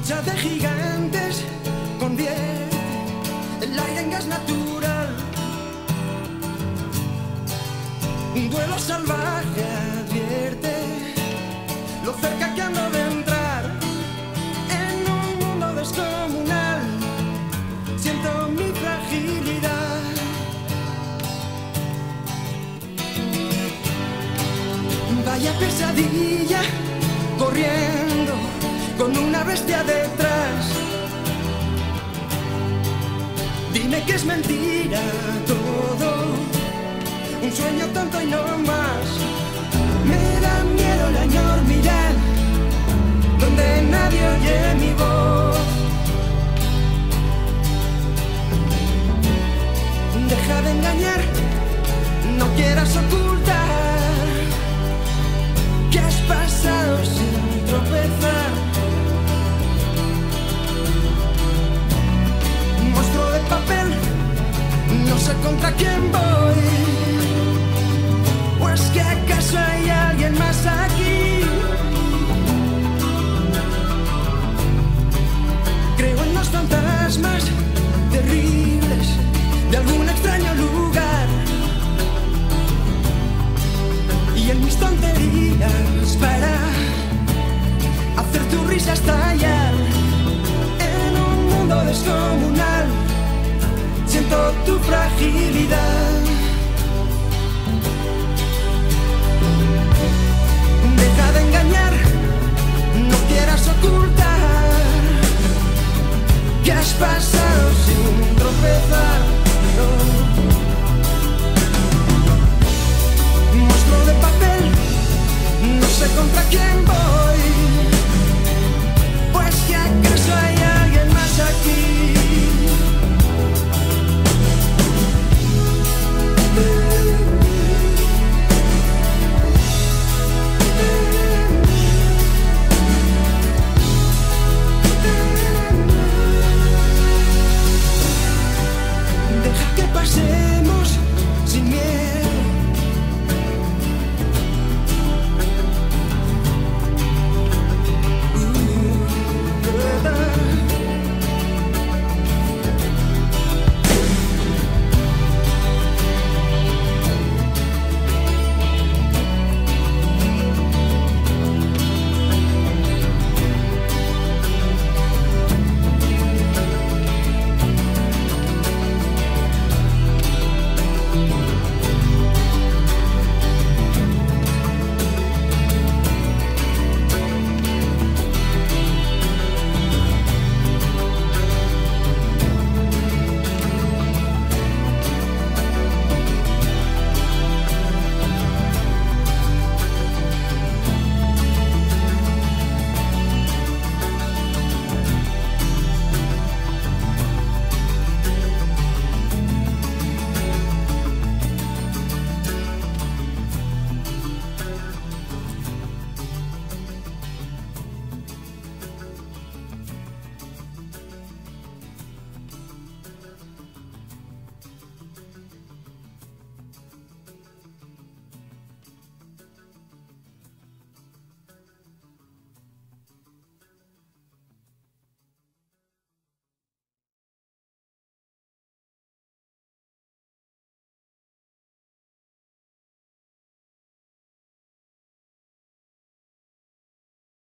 lucha de gigantes convierte el aire en gas natural. Un duelo salvaje advierte lo cerca que ando de entrar en un mundo descomunal. Siento mi fragilidad. Vaya pesadilla bestia detrás. Dime que es mentira todo, un sueño tonto y no más. Me da miedo la enormidad, donde nadie oye mi voz. Deja de engañar, no quieras ocultar que has pasado sin tropezar. Quién voy. ¿O es que acaso hay alguien más aquí? Creo en los fantasmas terribles de algún extraño lugar y en mis tonterías para hacer tu risa estallar en un mundo descomunal. Deja de engañar, no quieras ocultar que has pasado sin tropezar. No. Monstruo de papel, no sé contra quién voy.